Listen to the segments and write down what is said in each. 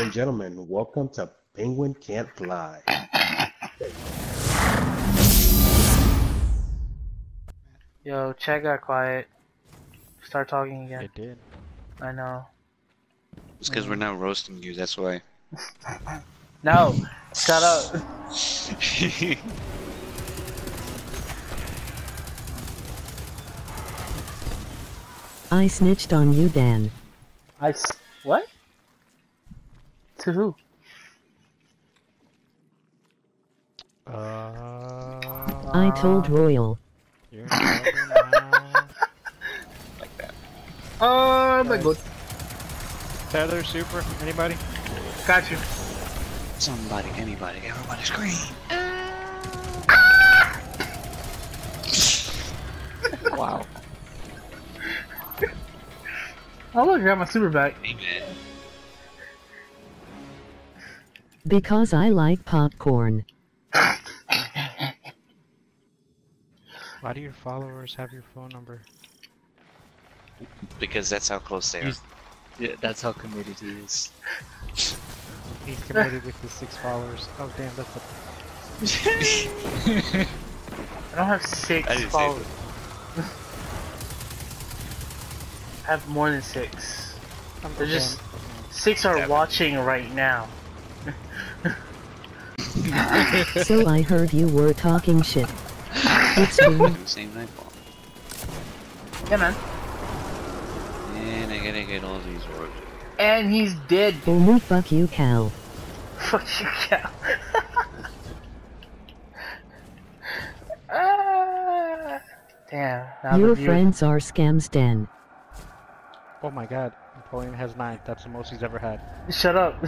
and gentlemen, welcome to Penguin Can't Fly. Yo, chat got quiet. Start talking again. It did. I know. It's because we're not roasting you, that's why. No, shut up. I snitched on you, Dan. I s- what? To who? Uh, I told Royal. You're in trouble now. like that. Oh my god. Tether, super, anybody? Got you. Somebody, anybody, everybody scream. Wow. Oh look, I got my super back. Amen. Because I like popcorn. Why do your followers have your phone number? Because that's how close they are. Yeah, that's how committed he is. He's committed with his six followers. Oh damn, that's a I don't have six I followers. I have more than six. I'm They're just six are Seven. watching right now. So I heard you were talking shit. It's me. Same nightfall. Yeah, man. And I gotta get all these orbs. And he's dead. Only fuck you, Cal. Fuck you, cow. ah, damn. Your friends are scams, Dan. Oh my god, Napoleon has nine. That's the most he's ever had. Shut up.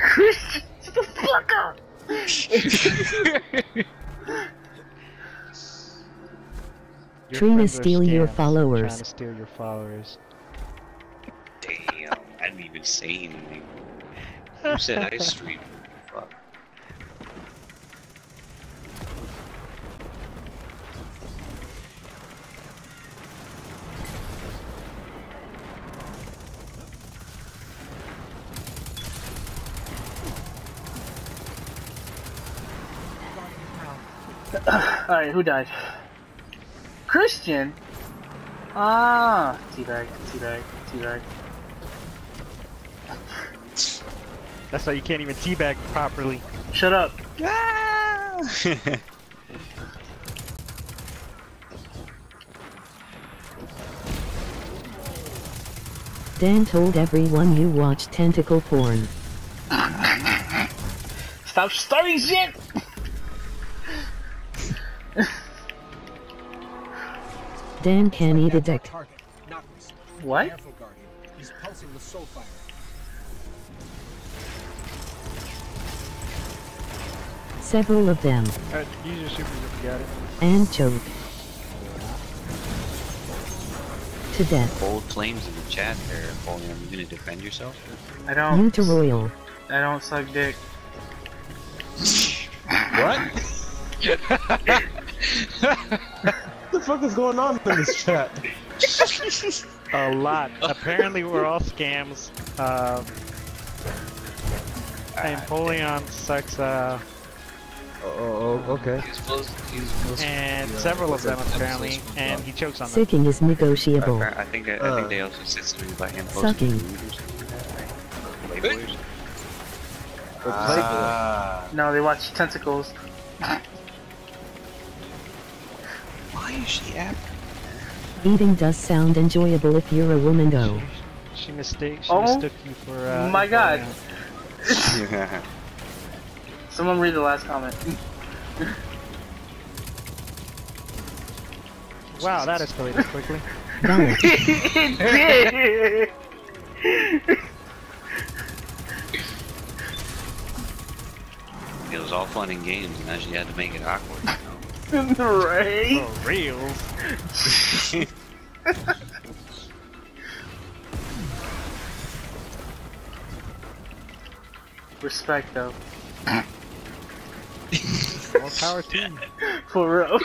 Christian, shut the fuck up. Your Trying to friends are steal your followers. Trying to steal your followers. Damn, I didn't even say anything. Who said I stream? Alright, who died? Christian? Ah, teabag, teabag, teabag. That's why you can't even teabag properly. Shut up. Dan told everyone you watch tentacle porn. Stop starting shit! Dan can eat a dick. What? He's pulsing with soul fire. Several of them. Uh, use your super if you it. And choke. To death. Bold claims in the chat there, Napoleon. Are you gonna defend yourself? I don't. You to Royal. I don't suck dick. What? what the fuck is going on in this chat? A lot. Apparently, we're all scams. Uh, Napoleon sucks, uh, Oh, oh, okay. He's close. He's close. and several of them apparently, and he chokes on them. Sicking is negotiable. I think I, I think they also said something about him Sucking. posting food or something like that, right? Playboy or something. Ah. No, they watch tentacles. Why she after? Eating does sound enjoyable if you're a woman though. She mistake. She Oh mistook you for. Uh, my God. Napoleon. Someone read the last comment. Wow, that escalated quickly. It did! It was all fun and games, and now she had to make it awkward. You know? right? For reals. Respect though. More power to you. For real.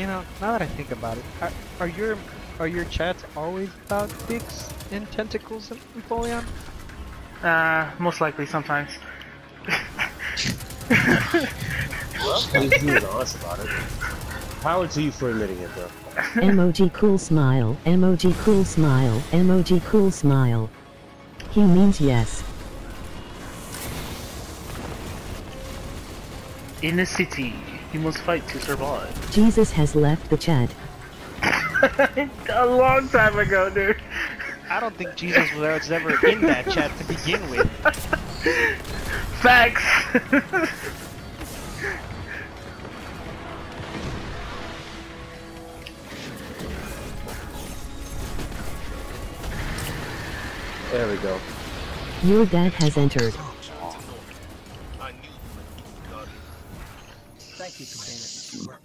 You know, now that I think about it, are, are your are your chats always about dicks and tentacles and Napoleon? Uh, most likely sometimes. At least you was honest about it. Power to you for admitting it, bro. Emoji cool smile. Emoji cool smile. Emoji cool smile. He means yes. In the city, you must fight to survive. Jesus has left the chat. A long time ago, dude. I don't think Jesus was ever in that chat to begin with. Facts. There we go. Your dad has entered.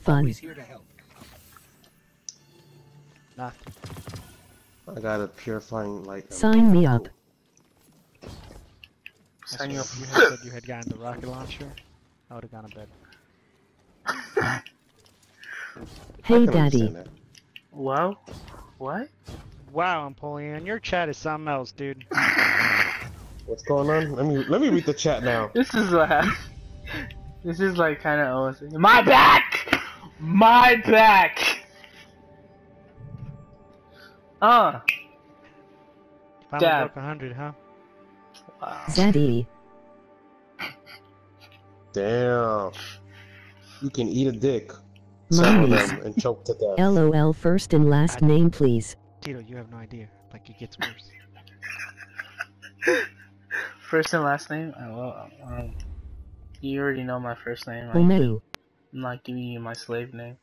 Fun. always here to help. Nothing. I got a purifying light. Sign me up. Sign you up. You had said you had gotten the rocket launcher. I would have gone to bed. Hey daddy. understand that. Wow. What? Wow, Napoleon, your chat is something else, dude. What's going on? Let me let me read the chat now. This is what uh, happened. This is like kind of awesome. My back! My back! Uh. Finally Dad. broke 100, huh? Wow. Zaddy. Damn. You can eat a dick. Several Mummies. them and choke to death. LOL first and last name please. Tito, you have no idea. Like, it gets worse. First and last name? Uh, well, um, you already know my first name. Like, Omeru. I'm not giving you my slave name.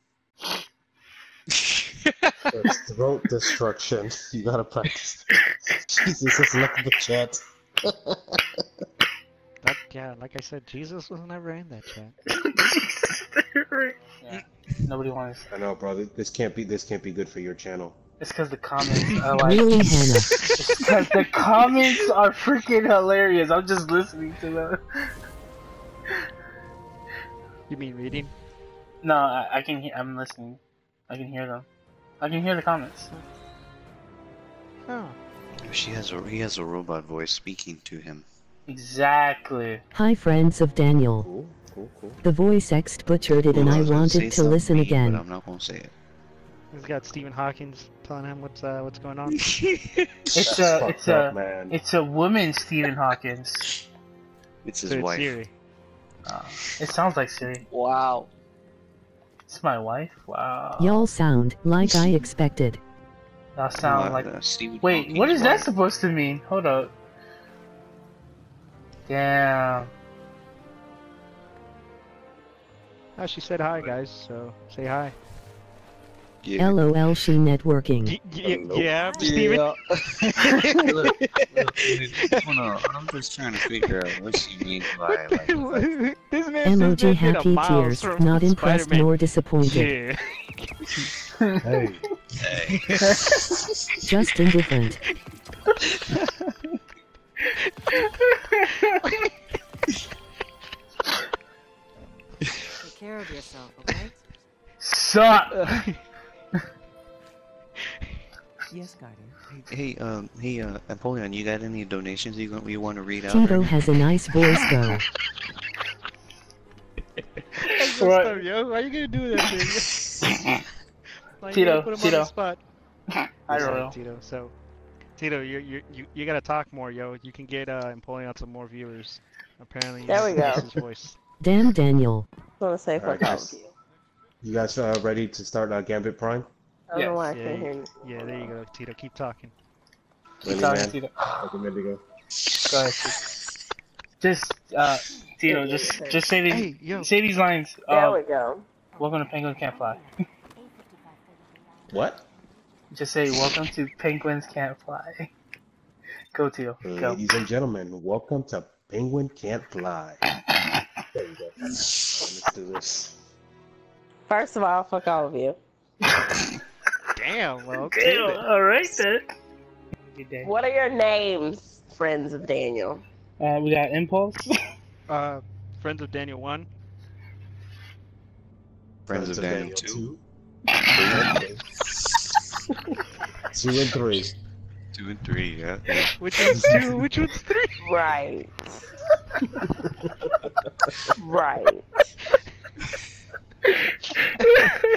It's throat destruction. You gotta practice. Jesus has left the chat. That, yeah, like I said, Jesus was never in that chat. yeah. Nobody wants. I know, bro. This can't be. This can't be good for your channel. It's because the comments are like. Really Hannah. It's because the comments are freaking hilarious. I'm just listening to them. You mean reading? No, I, I can. Hear, I'm listening. I can hear them. I can hear the comments. Oh. She has a he has a robot voice speaking to him. Exactly. Hi friends of Daniel. Cool, cool, cool. The voice ext butchered it and Well, I was gonna say wanted to listen mean, But again. I'm not gonna say it. He's got Stephen Hawkins telling him what's uh, what's going on. It's a. It's up, a. man. It's a woman, Stephen Hawkins. It's his So it's wife. Siri. Uh, it sounds like Siri. Wow. It's my wife. Wow. Y'all sound like I expected. Y'all sound like. Stephen Wait, what Hawking's is that supposed to mean? Hold up. Damn. Oh, she said hi, guys. So say hi. Yeah. LOL she networking. Y- y- oh, Hello. yeah, Steven. look, look, dude, wanna- I'm just trying to figure out what she means by like. like this man Emoji says happy tears. Not impressed nor disappointed. Yeah. Hey, hey. Just indifferent. Take care of yourself, okay? Suck. yes, Guardian. Hey, um, hey, uh, Napoleon, you got any donations you want, you want to read out? Tito or has a nice voice though. That's messed What? up, yo. Why you gonna do that, dude? Why Tito, put him on Tito. the spot. I Sorry, don't know. Tito. So, Tito, you you you you gotta talk more, yo. You can get uh Napoleon some more viewers. Apparently, There we that's go. his voice. Damn Daniel. I want to say fuck all guys. of you. you guys uh, ready to start uh, Gambit Prime? I don't know Yes. why I Yeah, can't hear you. Yeah, there you go, Tito. Keep talking. Ready, Sorry, man? Tito. Okay, ready to go. Go ahead. Just, uh, Tito, just, just say these, Hey, yo. say these lines. There Uh, we go. welcome to Penguin Can't Fly. What? Just say, welcome to Penguins Can't Fly. Go, Tito. Go. Ladies and gentlemen, welcome to Penguin Can't Fly. There you go. Let's do this. First of all, fuck all of you. Damn. Well, okay. Damn, then. alright then. What are your names, friends of Daniel? Uh, we got Impulse. Uh, friends of Daniel one. Friends of Daniel 2. Two and three. Two and three, yeah. Which one's two? Which one's three? Right. right.